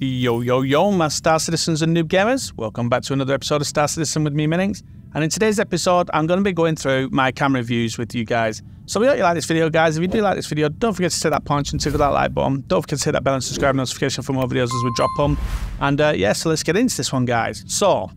Yo, yo, yo, my Star Citizens and Noob Gamers. Welcome back to another episode of Star Citizen with me, Meninx. And in today's episode, I'm going to be going through my camera views with you guys. So we hope you like this video, guys. If you do like this video, don't forget to hit that punch and tickle that like button. Don't forget to hit that bell and subscribe notification for more videos as we drop them. And uh, yeah, so let's get into this one, guys. So,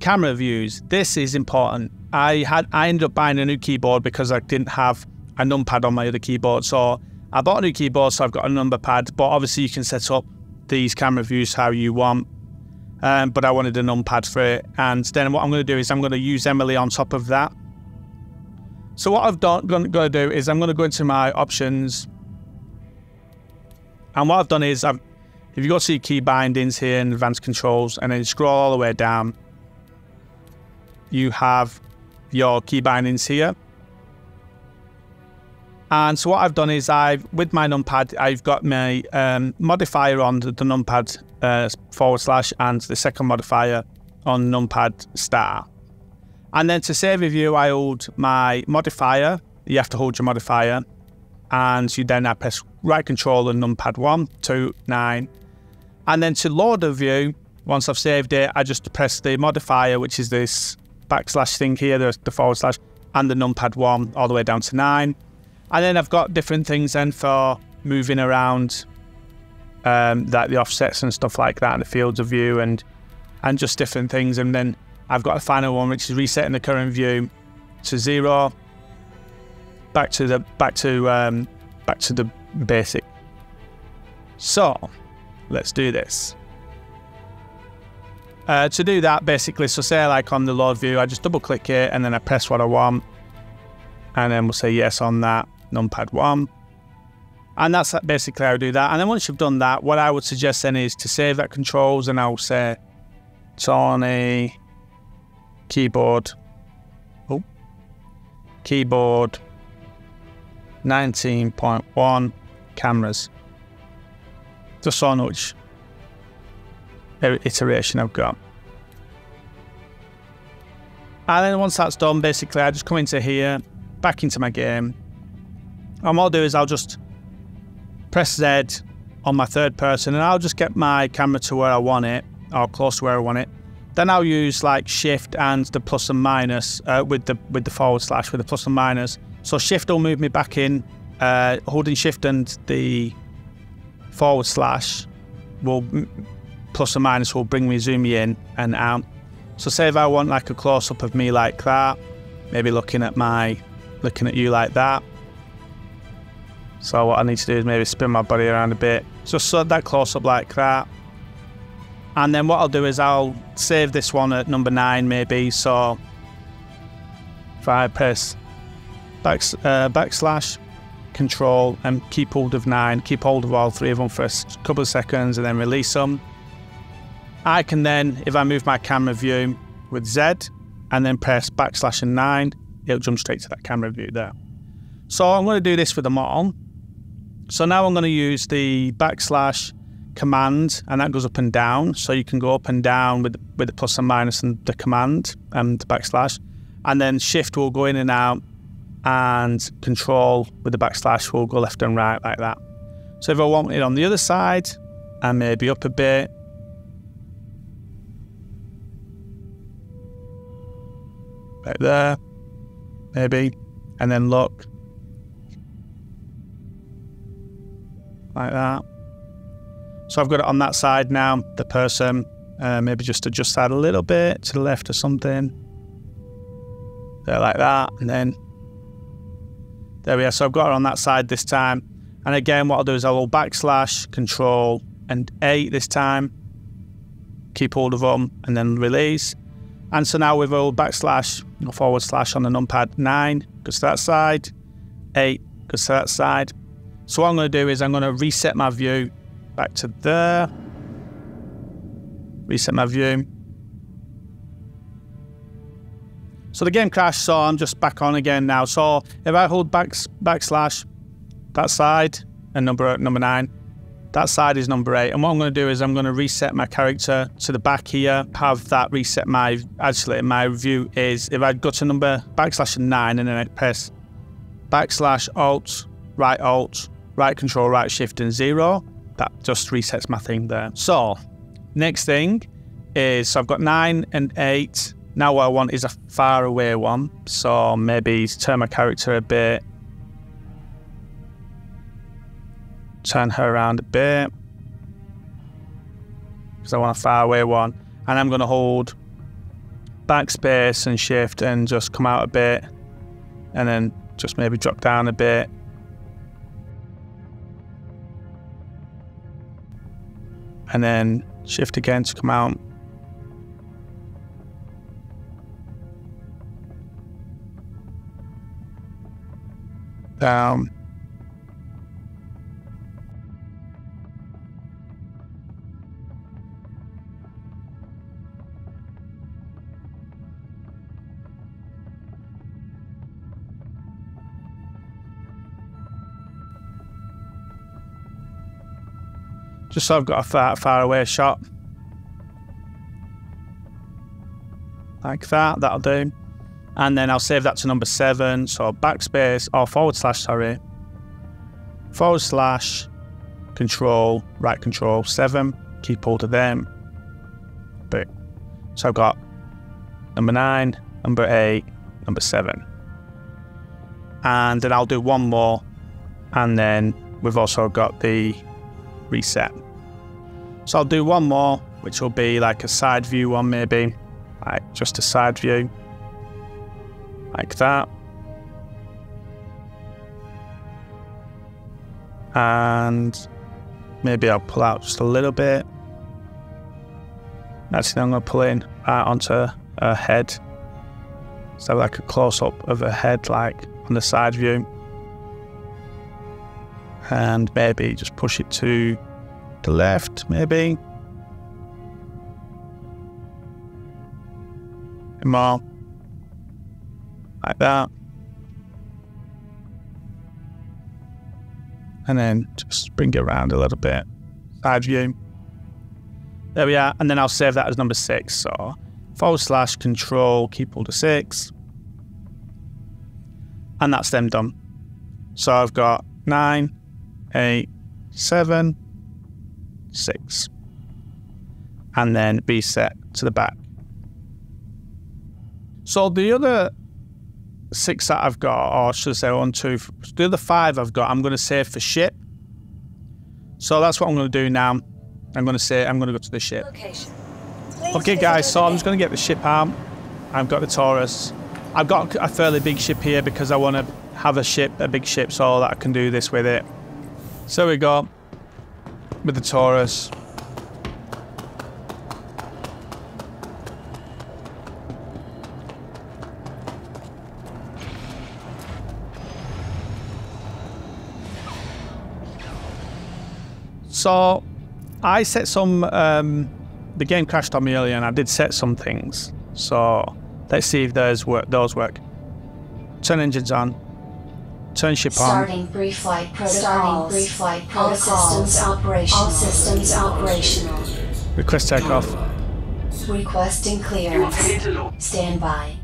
camera views. This is important. I had I ended up buying a new keyboard because I didn't have a numpad on my other keyboard. So I bought a new keyboard, so I've got a number pad. But obviously, you can set up these camera views how you want. Um, but I wanted a numpad for it. And then what I'm going to do is I'm going to use Emily on top of that. So what I've done, going to do is I'm going to go into my options. And what I've done is, I've, if you go to key bindings here in advanced controls and then scroll all the way down, you have your key bindings here. And so what I've done is I've, with my numpad, I've got my um, modifier on the, the numpad uh, forward slash and the second modifier on numpad star. And then to save a view, I hold my modifier. You have to hold your modifier. And you then I press right control and numpad 1, 2, 9. And then to load a view, once I've saved it, I just press the modifier, which is this backslash thing here, the, the forward slash, and the numpad 1 all the way down to 9. And then I've got different things then for moving around, um, like the offsets and stuff like that, and the fields of view and and just different things. And then I've got a final one which is resetting the current view to zero, back to the back to um, back to the basic. So let's do this. Uh, to do that, basically, so say like on the load view, I just double click it and then I press what I want, and then we'll say yes on that numpad 1. And that's basically how I do that. And then once you've done that, what I would suggest then is to save that controls and I'll say Tony keyboard. Oh, keyboard 19.1 cameras. Just I which iteration I've got. And then once that's done, basically I just come into here, back into my game, and what I'll do is I'll just press Z on my third person and I'll just get my camera to where I want it or close to where I want it. Then I'll use like shift and the plus and minus uh, with the with the forward slash with the plus and minus. So shift will move me back in. Uh, holding shift and the forward slash will plus and minus will bring me zoom me in and out. So say if I want like a close up of me like that, maybe looking at my looking at you like that. So what I need to do is maybe spin my body around a bit. Just so that close up like that. And then what I'll do is I'll save this one at number nine maybe. So if I press back, uh, backslash control and keep hold of nine, keep hold of all three of them for a couple of seconds and then release them. I can then, if I move my camera view with Z and then press backslash and nine, it'll jump straight to that camera view there. So I'm going to do this for them all. So now I'm going to use the backslash command and that goes up and down. So you can go up and down with, with the plus and minus and the command and the backslash. And then shift will go in and out and control with the backslash will go left and right like that. So if I want it on the other side and maybe up a bit, right there, maybe, and then look, like that. So I've got it on that side now, the person. Uh, maybe just adjust that a little bit to the left or something. There, like that. And then there we are. So I've got it on that side this time. And again, what I'll do is I'll backslash, control, and A this time. Keep hold of them and then release. And so now we've all backslash, forward slash on the numpad 9 goes to that side, 8 goes to that side, so what I'm going to do is I'm going to reset my view back to there. Reset my view. So the game crashed, so I'm just back on again now. So if I hold back backslash that side and number number nine, that side is number eight. And what I'm going to do is I'm going to reset my character to the back here, have that reset my, actually my view is if I go to number backslash nine and then I press backslash alt, right alt, right control, right shift and zero, that just resets my thing there. So next thing is so I've got nine and eight. Now what I want is a far away one. So maybe turn my character a bit. Turn her around a bit. Because I want a far away one. And I'm going to hold backspace and shift and just come out a bit. And then just maybe drop down a bit. And then shift again to come out. Down. Just so I've got a far, far away shot. Like that, that'll do. And then I'll save that to number seven. So backspace or forward slash, sorry. Forward slash control, right control, seven. Keep hold of them. But so I've got number nine, number eight, number seven. And then I'll do one more. And then we've also got the reset. So I'll do one more, which will be like a side view one maybe, like just a side view, like that. And maybe I'll pull out just a little bit. Actually, I'm going to pull in right onto her head. So like a close up of her head, like on the side view and maybe just push it to the left, maybe. And more. Like that. And then just bring it around a little bit. Side view. There we are. And then I'll save that as number six. So forward slash control, keep all the six. And that's them done. So I've got nine, eight, seven, six, and then be set to the back. So the other six that I've got, or should I say one, two, the other five I've got, I'm going to save for ship. So that's what I'm going to do now. I'm going to say I'm going to go to the ship. Okay, guys. So I'm just going to get the ship out. I've got the Taurus. I've got a fairly big ship here because I want to have a ship, a big ship, so that I can do this with it. So we got with the Taurus. So I set some, um, the game crashed on me earlier and I did set some things. So let's see if those work. Those work. Turn engines on. Turn ship Starting on. brief flight. Starting brief flight protocol. All systems operational. All systems operational. Request takeoff. Requesting clearance. Stand by.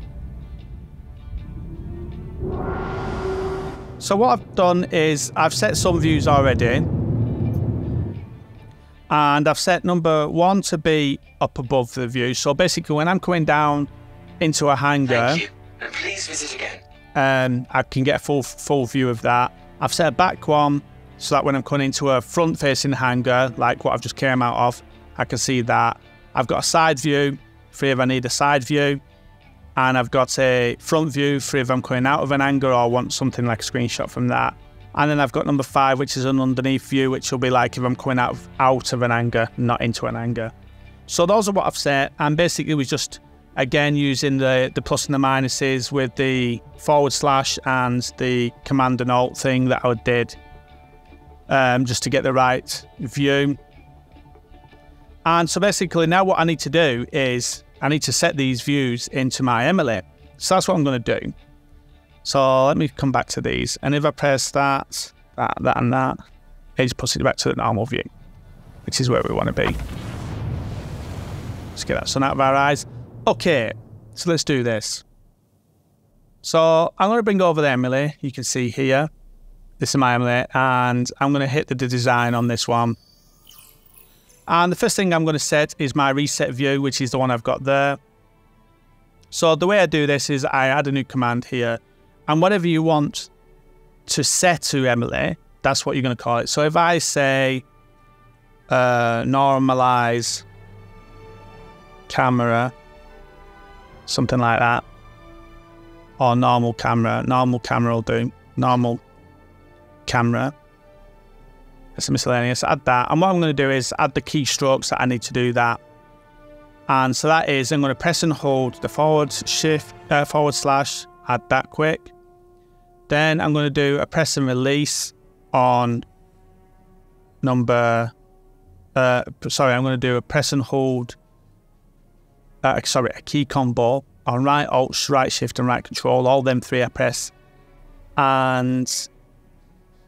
So what I've done is I've set some views already. And I've set number one to be up above the view. So basically when I'm coming down into a hangar. Thank you. And please visit again um, I can get a full full view of that. I've set a back one so that when I'm coming into a front facing hangar, like what I've just came out of, I can see that. I've got a side view for if I need a side view, and I've got a front view for if I'm coming out of an hangar or want something like a screenshot from that. And then I've got number five, which is an underneath view, which will be like if I'm coming out of out of an hangar, not into an hangar. So those are what I've set, and basically it was just Again, using the, the plus and the minuses with the forward slash and the command and alt thing that I did um, just to get the right view. And so basically now what I need to do is I need to set these views into my emulator. So that's what I'm going to do. So let me come back to these. And if I press that, that, that and that, it just puts it back to the normal view, which is where we want to be. Let's get that sun out of our eyes. Okay, so let's do this. So I'm going to bring over the Emily. You can see here. This is my Emily, and I'm going to hit the design on this one. And the first thing I'm going to set is my reset view, which is the one I've got there. So the way I do this is I add a new command here, and whatever you want to set to Emily, that's what you're going to call it. So if I say uh, normalize camera, something like that, or normal camera, normal camera will do, normal camera. It's a miscellaneous, add that. And what I'm going to do is add the keystrokes that I need to do that. And so that is, I'm going to press and hold the forward shift, uh, forward slash, add that quick. Then I'm going to do a press and release on number, uh, sorry, I'm going to do a press and hold, uh, sorry, a key combo on right alt, right shift and right control, all them three I press. And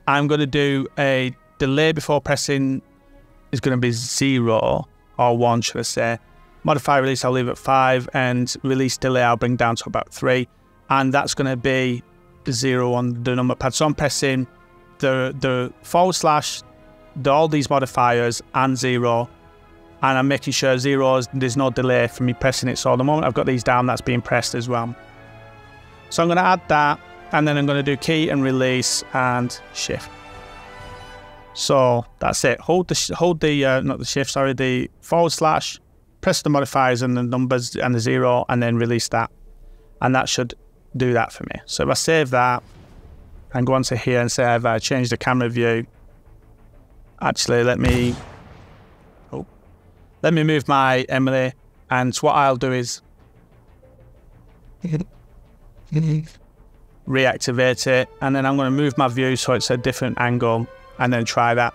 I'm going to do a delay before pressing is going to be zero or one, should I say. Modify release, I'll leave at five, and release delay, I'll bring down to about three. And that's going to be zero on the number pad. So I'm pressing the the forward slash, the, all these modifiers, and zero. And I'm making sure zero is, there's no delay for me pressing it. So the moment I've got these down, that's being pressed as well. So I'm going to add that, and then I'm going to do key and release and shift. So that's it. Hold the hold the uh, not the shift, sorry, the forward slash, press the modifiers and the numbers and the zero, and then release that, and that should do that for me. So if I save that and go onto here and say I've uh, changed the camera view, actually let me let me move my Emily, and what I'll do is reactivate it, and then I'm going to move my view so it's a different angle and then try that.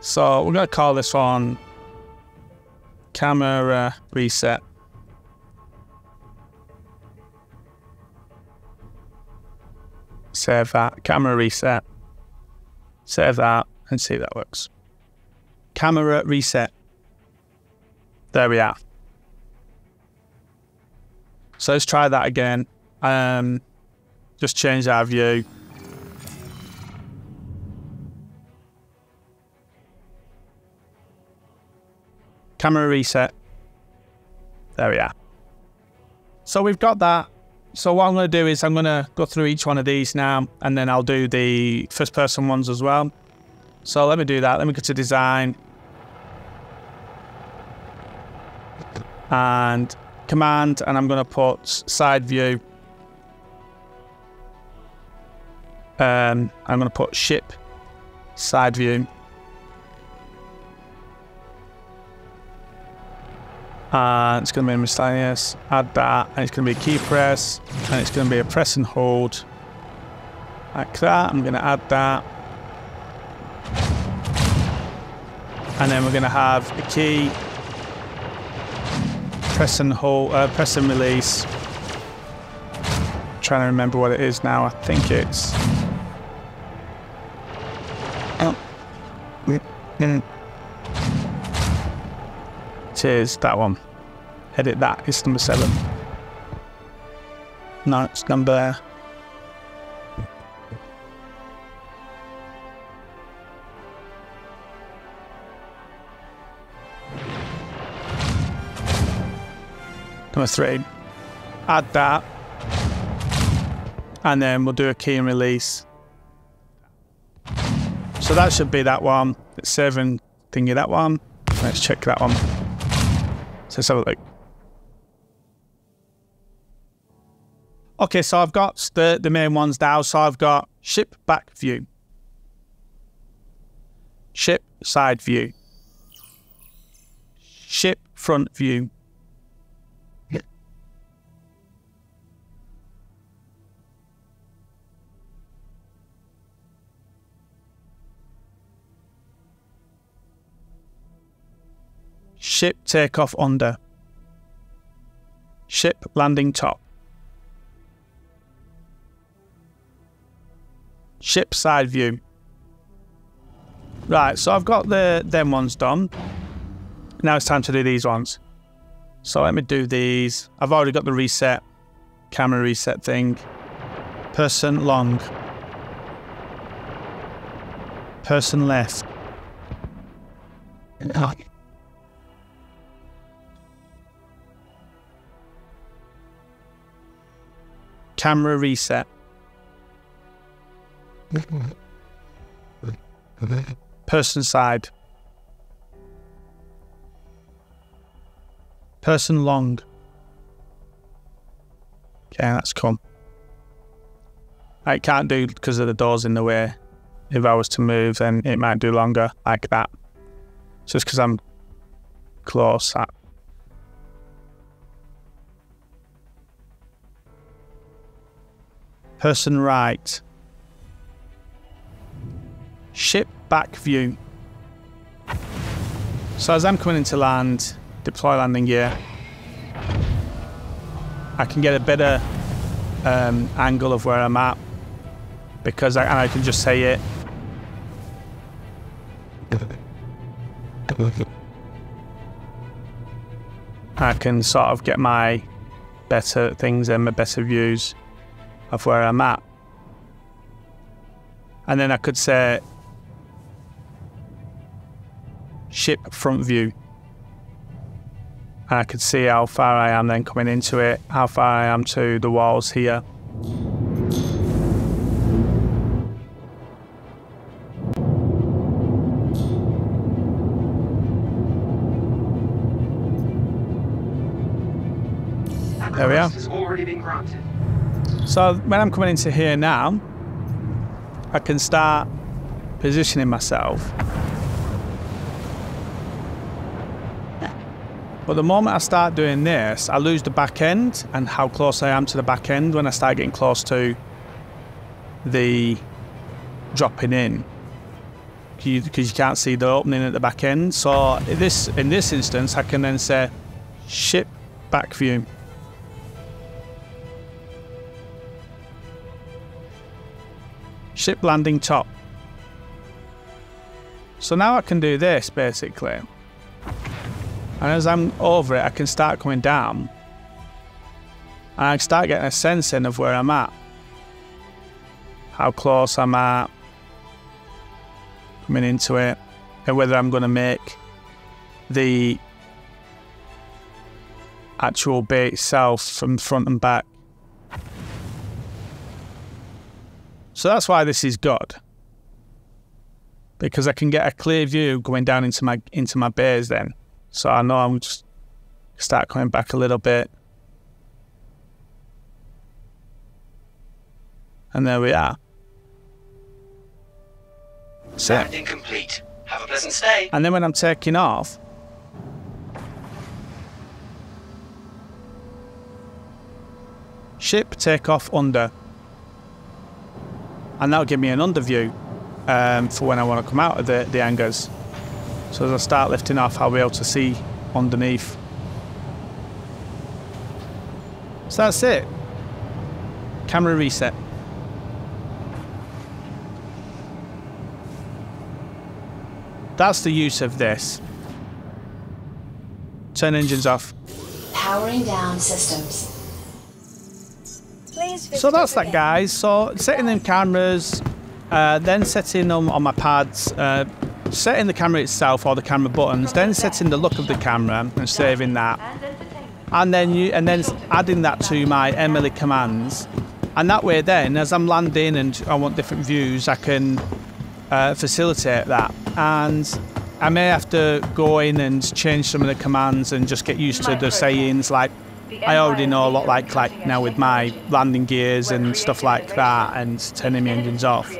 So we're going to call this one camera reset. Save that, camera reset. Save that and see if that works. Camera reset. There we are. So let's try that again. Um, just change our view. Camera reset. There we are. So we've got that. So what I'm going to do is I'm going to go through each one of these now, and then I'll do the first person ones as well. So let me do that. Let me go to design. And command and I'm going to put side view. Um, I'm going to put ship side view. And it's going to be miscellaneous. Add that, and it's going to be a key press, and it's going to be a press and hold. Like that. I'm going to add that. And then we're going to have a key press and hold, uh, press and release. I'm trying to remember what it is now. I think it's. Oh. Is that one. Edit that. It's number seven. No, it's number. Number three. Add that. And then we'll do a key and release. So that should be that one. It's seven thingy that one. Let's check that one. So. Okay, so I've got the, the main ones now. So I've got ship back view, ship side view, ship front view, Ship takeoff under. Ship landing top. Ship side view. Right, so I've got the them ones done. Now it's time to do these ones. So let me do these. I've already got the reset camera reset thing. Person long. Person left. Camera reset. Person side. Person long. Okay, that's come. I can't do because of the doors in the way. If I was to move, then it might do longer like that. Just because I'm close. That. Person right. Ship back view. So as I'm coming into land, deploy landing gear, I can get a better um, angle of where I'm at because I, and I can just say it. I can sort of get my better things and my better views of where I'm at. And then I could say ship front view. And I could see how far I am then coming into it, how far I am to the walls here. There we are. Has already been granted. So when I'm coming into here now, I can start positioning myself. But the moment I start doing this, I lose the back end and how close I am to the back end when I start getting close to the dropping in. Because you, can't see the opening at the back end. So in this in this instance, I can then say ship back view. Ship landing top. So now I can do this basically. And as I'm over it, I can start coming down. And I start getting a sense in of where I'm at. How close I'm at. Coming into it. And whether I'm going to make the actual bay itself from front and back. So that's why this is good. Because I can get a clear view going down into my into my bays then. So I know I'm just start coming back a little bit. And there we are. So, Landing complete. Have a pleasant stay. and then when I'm taking off, ship take off under. And that'll give me an under view um, for when I want to come out of the, the hangars. So as I start lifting off, I'll be able to see underneath. So that's it. Camera reset. That's the use of this. Turn engines off. Powering down systems. So that's that, guys. So setting them cameras, uh, then setting them on my pads, uh, setting the camera itself or the camera buttons, then setting the look of the camera and saving that, And and then you and then adding that to my Emily commands, and that way then as I'm landing and I want different views, I can uh, facilitate that. And I may have to go in and change some of the commands and just get used to the sayings like I already know a lot like like now with my landing gears and stuff like that and turning my engines off.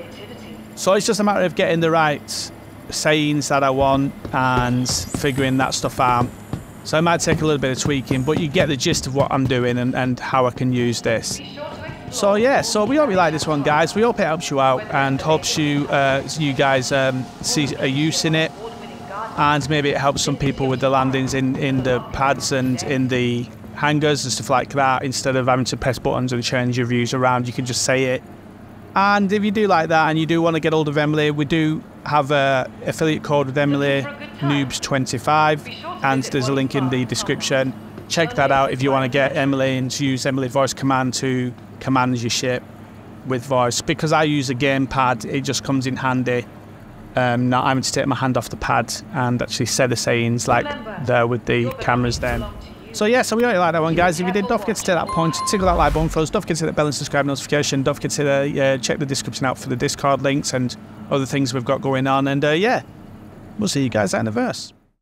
So it's just a matter of getting the right sayings that I want and figuring that stuff out. So it might take a little bit of tweaking, but you get the gist of what I'm doing and, and how I can use this. So yeah, so we hope you like this one, guys. We hope it helps you out and helps you, uh, you guys um, see a use in it, and maybe it helps some people with the landings in in the pads and in the hangars and stuff like that. Instead of having to press buttons and change your views around, you can just say it. And if you do like that and you do want to get hold of Emily, we do have a affiliate code with Emily, Noobs25, and there's a link in the description. check that out if you want to get Emily and to use Emily voice command to command your ship with voice. Because I use a gamepad, it just comes in handy. Um, not having to take my hand off the pad and actually say the sayings like there with the cameras then. So yeah, so we hope you like that one, guys. If you did, don't forget to take that point, tickle that like button for us. Don't forget to hit that bell and subscribe notification. Don't forget to uh, check the description out for the Discord links and other things we've got going on. And uh, yeah, we'll see you guys in the verse.